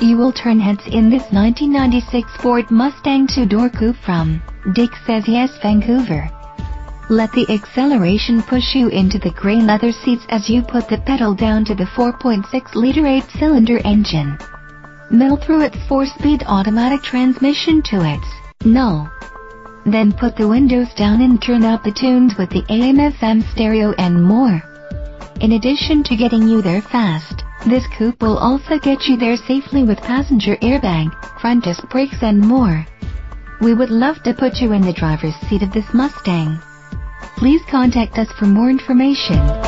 You will turn heads in this 1996 Ford Mustang two-door coupe from Dick Says Yes Vancouver. Let the acceleration push you into the gray leather seats as you put the pedal down to the 4.6-liter 8-cylinder engine. Mill through its 4-speed automatic transmission to its null. Then put the windows down and turn up the tunes with the AM-FM stereo and more. In addition to getting you there fast, this coupe will also get you there safely with passenger airbag, front disc brakes and more. We would love to put you in the driver's seat of this Mustang. Please contact us for more information.